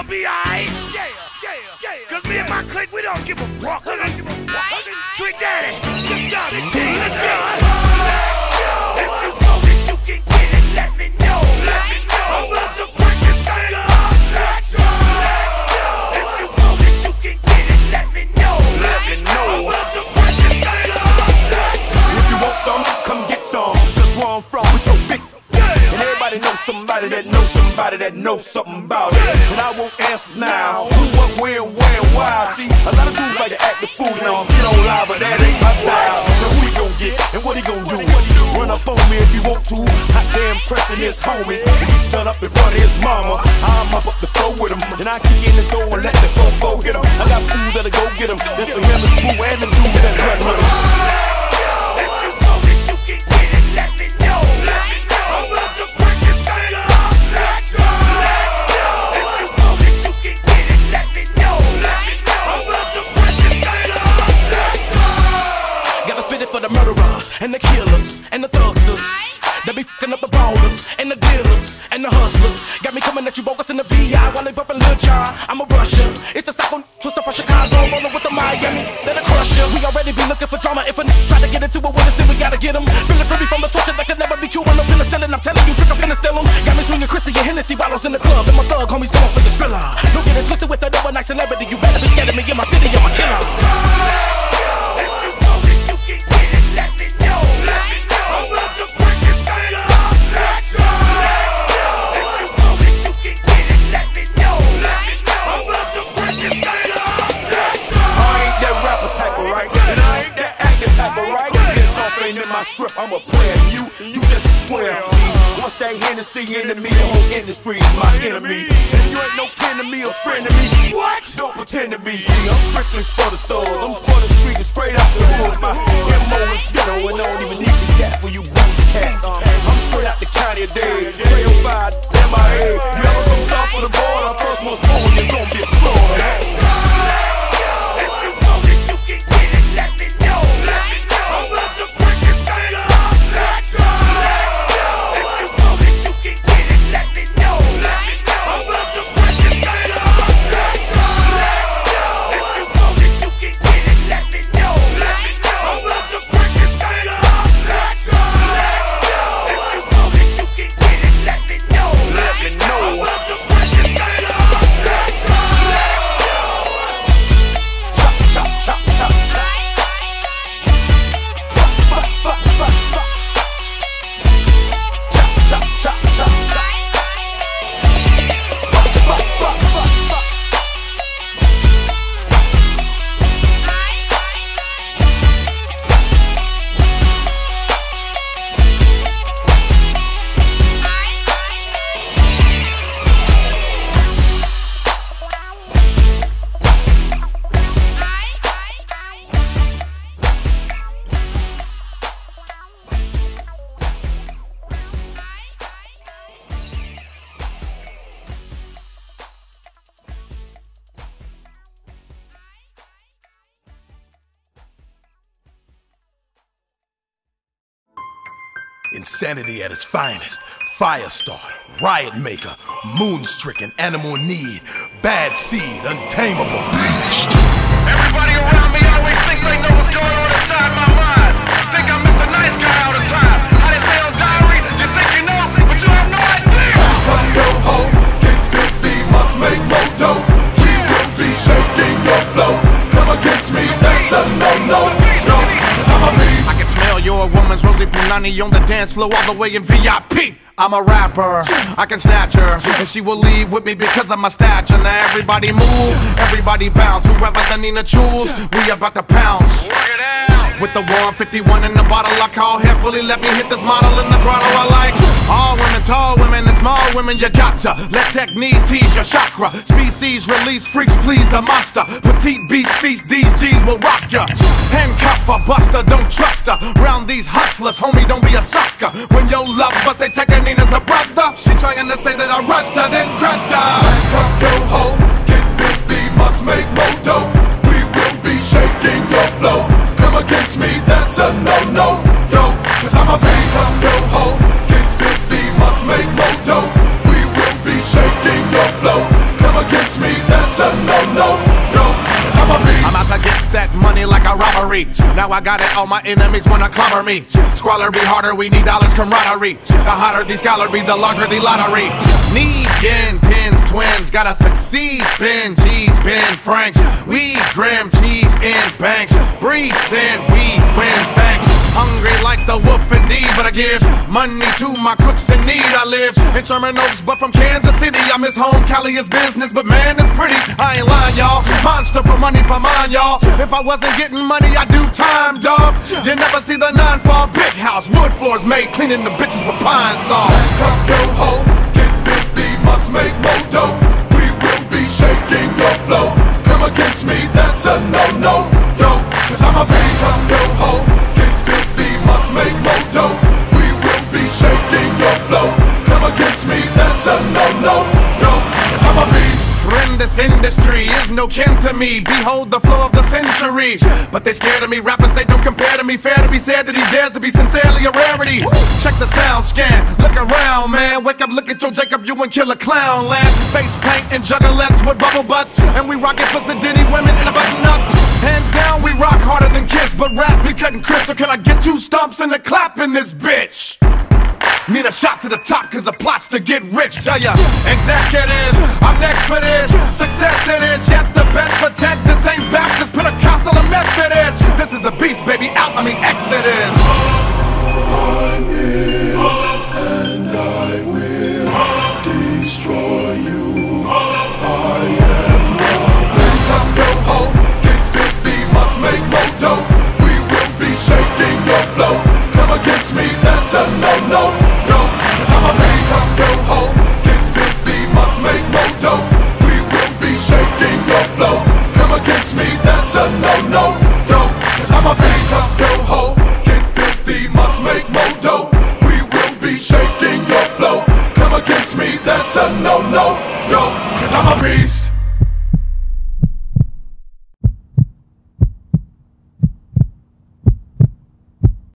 gonna be alright. Yeah, yeah, yeah. Cause me and my clique, we don't give a fuck. We don't give a fuck. Trick Daddy, And everybody knows somebody that knows somebody that knows something about it. And I want answers now. Who, what, where, where, why. See, a lot of dudes like to act the fool now. Get on live, but that ain't my style. Now who he gon' get and what he gon' do? Run up on me if you want to. Hot damn pressing his homies. He's done up in front of his mama. I'm up up the floor with him. And I kick in the door and let the fofo get him. I got fools that'll go get him. That's for him and Pooh and the dudes that run with him. They be fucking up the ballers and the dealers and the hustlers. Got me coming at you bogus in the VI while they bumping Lil Jon. I'm a Russian. It's a psycho Twista from Chicago, rolling with the Miami. Then a crusher. We already be looking for drama. If a n- try to get into it with us, then we gotta get him. Feeling free from the torture that could never be cured. I'm penicillin. I'm telling you, trick, steal 'em. Got me swinging Chrissy and Hennessy bottles in the club. And my thug homies going for the skrilla. Don't get it twisted with that ain't in my script, I'm a player. You, you just a square. See, once that Hennessy into me, the whole industry's my enemy. And you ain't no kin to me, a friend to me. What? Don't pretend to be. See, I'm strictly for the thugs. I'm for the street and straight out the hood. My Insanity at its finest. Firestarter, riot maker, moon-stricken, animal need, bad seed, untamable. Everybody Rosie Punani on the dance floor all the way in VIP. I'm a rapper, I can snatch her, and she will leave with me because of my stature. Now everybody move, everybody bounce. Whoever the Nina choose, we about to pounce. With the war 51 in the bottle, I call heavily. Let me hit this model in the grotto. I like all women, tall women, and small women. You got to let techniques tease your chakra. Species release freaks, please the monster. Petite beast feast, these G's will rock ya. Handcuff a buster, don't trust her. Round these hustlers, homie, don't be a sucker. When your love bust, they take a brother. She trying to say that I rushed her, then crushed her. won't Come against me, that's a no-no. I'm a out to get that money like a robbery. Now I got it, all my enemies wanna clobber me. Squalor be harder, we need dollars camaraderie. The hotter the scholar be, the larger the lottery. Need yen, tens, twins, gotta succeed. Spin, cheese, Ben Franks. We grim cheese in banks. Breathe in, we win fast Hungry like the wolf indeed, but I give money to my crooks in need. I live in Sherman Oaks, but from Kansas City. I miss home, Cali is business, but man, it's pretty. I ain't lying, y'all. Monster for money for mine, y'all. If I wasn't getting money, I'd do time, dog. You never see the nine fall big house, wood floors made, cleaning the bitches with pine saw. Cup your hoe, no kin to me. Behold the flow of the century. But they scared of me. Rappers, they don't compare to me. Fair to be said that he dares to be sincerely a rarity. Check the sound scan. Look around, man. Wake up, look at your Jacob, you and kill a clown land. Face paint and juggalettes with bubble butts. And we rockin' pussy ditty women in the button ups. Hands down, we rock harder than Kiss. But rap, me cutting Chris. Can I get two stumps and a clap in this bitch? Need a shot to the top cause the plot's to get rich. Tell ya, executives, I'm next for this. Success it is, yet the best protect. This ain't Baptist, Pentecostal, or Methodist. This is the beast, baby, out, I mean Exodus. and I will destroy you. I am the beast. Your hoe, get 50, must make more. We will be shaking your flow. Come against me, that's a no-no. Dough. We will be shaking your flow. Come against me, that's a no-no. Yo, cause I'm a beast.